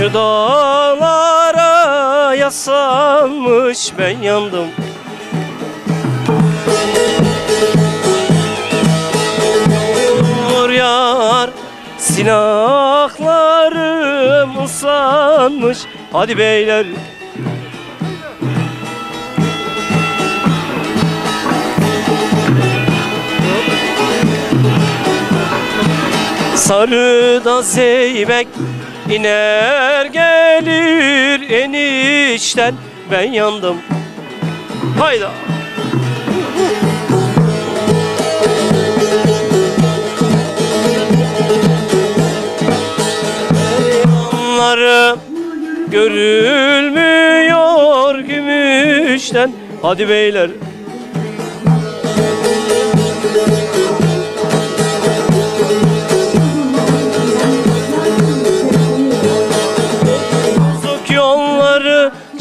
Şu dağlara yaslanmış ben yandım. Yağmur yağar Silahlarım ıslanmış Hadi beyler. Sarıda zeybek iner gelir enişten ben yandım. Hayda. Yanları görülmüyor gümüşten. Hadi beyler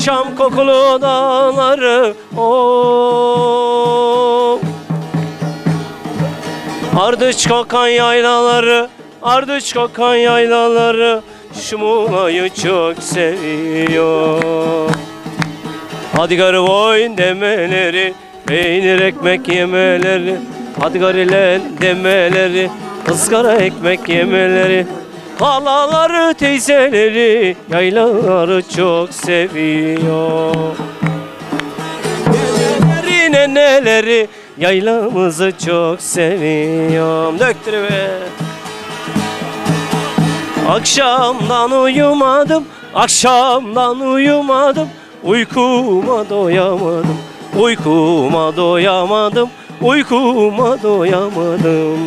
çam kokulu dağları oh. Ardıç kokan yaylaları, ardıç kokan yaylaları Şu muğlayı çok seviyor Hadi garı boyun demeleri, peynir ekmek yemeleri Hadi garilen demeleri, ızgara ekmek yemeleri Halaları teyzeleri yaylaları çok seviyor. Neleri neneleri yaylamızı çok seviyorum. Döktürüver. Akşamdan uyumadım, akşamdan uyumadım. Uykuma doyamadım, uykuma doyamadım. Uykuma doyamadım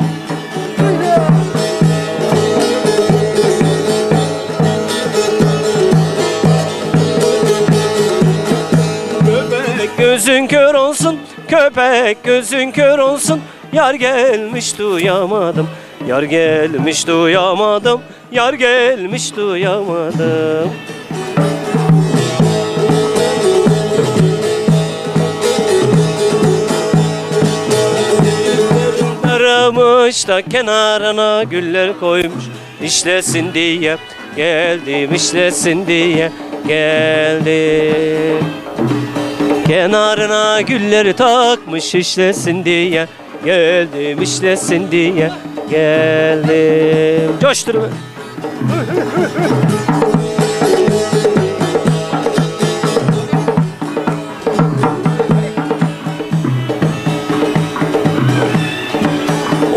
köpek gözün kör olsun. Yar gelmiş duyamadım, yar gelmiş duyamadım. Yar gelmiş duyamadım. Aramış da kenarına güller koymuş. İşlesin diye Geldim işlesin diye geldim Kenarına gülleri takmış işlesin diye. Geldim işlesin diye. Geldim. Coştur be.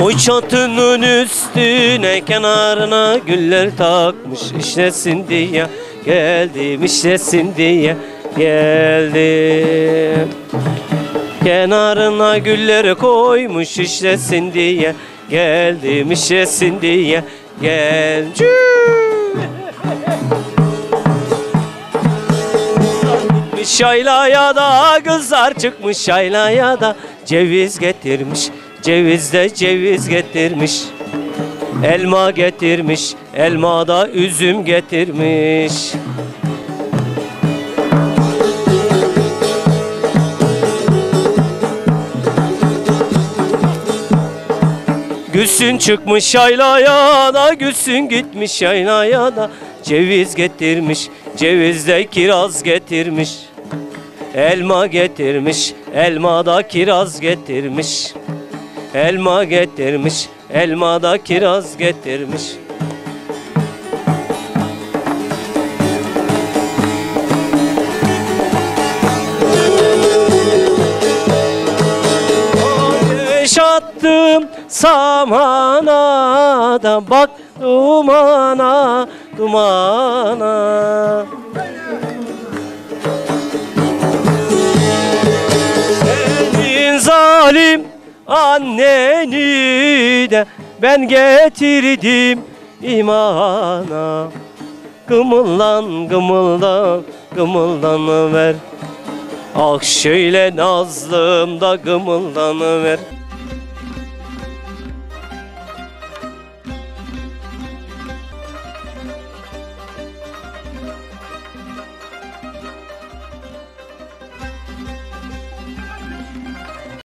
O çatının üstüne kenarına güller takmış işlesin diye. Geldim işlesin diye geldim. Kenarına gülleri koymuş işlesin diye Geldim işlesin diye geldim. Gitmiş yaylaya da kızlar çıkmış yaylaya da ceviz getirmiş ceviz de ceviz getirmiş. Elma getirmiş elma da üzüm getirmiş Gülsün çıkmış yaylaya da Gülsün gitmiş yaylaya da. Ceviz getirmiş Cevizde kiraz getirmiş. Elma getirmiş Elma da kiraz getirmiş. Elma getirmiş Elma da kiraz getirmiş samana da bak dumana dumana. Senin zalim anneni de ben getirdim imana. Gımıldan gımıldan gımıldanıver. Ah şöyle nazlım da gımıldanıver